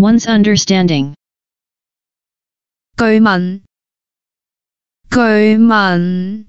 One's understanding. 句文句文